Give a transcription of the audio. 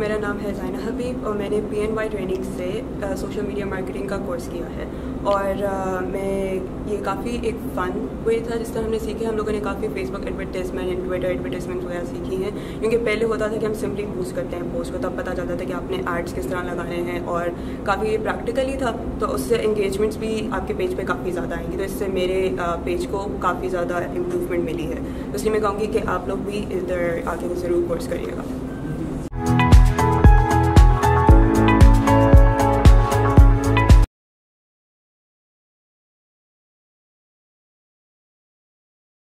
मेरा नाम है जायना हबीब और मैंने पी एन वाई ट्रेनिंग से सोशल मीडिया मार्केटिंग का कोर्स किया है। और मैं, ये काफ़ी एक फ़न वे था जिस तरह हमने सीखे। हम लोगों ने काफ़ी Facebook advertisement and Twitter advertisement वगैरह सीखी हैं। क्योंकि पहले होता था कि हम सिंपली यूज़ करते हैं पोस्ट को, तब पता चलता था कि आपने एड्स किस तरह लगाने हैं। और काफ़ी प्रैक्टिकली था तो उससे इंगेजमेंट्स भी आपके पेज पर काफ़ी ज़्यादा आएँगी। तो इससे मेरे पेज को काफ़ी ज़्यादा इम्प्रूवमेंट मिली है। तो इसलिए मैं कहूँगी कि आप लोग भी इधर आगे ज़रूर कोर्स करिएगा।